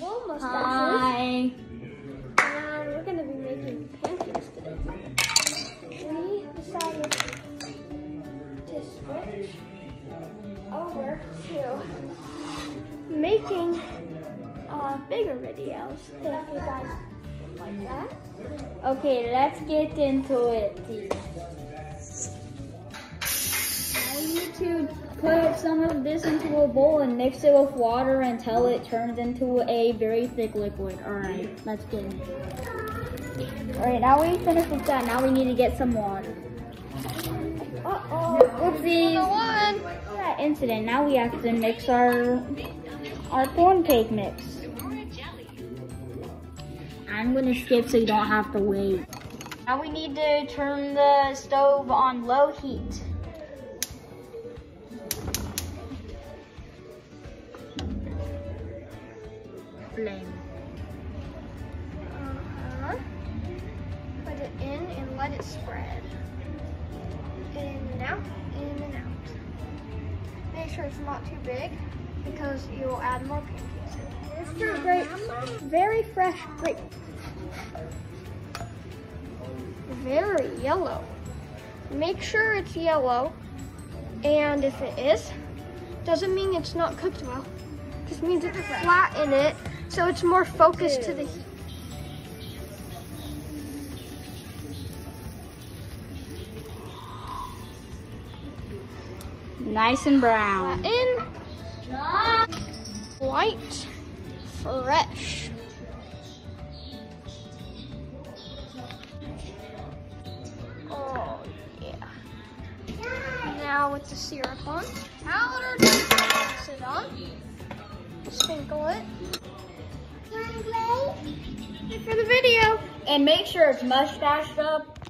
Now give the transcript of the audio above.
Mustaches. Hi. And we're gonna be making pancakes today. We decided to switch over to making uh, bigger videos. If you guys like that. Okay, let's get into it. Now we need to put some of this into a bowl and mix it with water until it turns into a very thick liquid. All right, let's get it. All right, now we finished with that. Now we need to get some water. Uh-oh. Oopsies. One. That incident. Now we have to mix our our corn cake mix. I'm gonna skip so you don't have to wait. Now we need to turn the stove on low heat. Flame. Uh-huh. Put it in and let it spread. In and out, in and out. Make sure it's not too big because you'll add more pancakes in. Your grape. Very fresh grape. Very yellow. Make sure it's yellow. And if it is, doesn't mean it's not cooked well. Just means it's flat in it, so it's more focused to the heat. Nice and brown. in white fresh. Oh yeah. Now with the syrup on, powdered mix it on, for the video. And make sure it's mustached up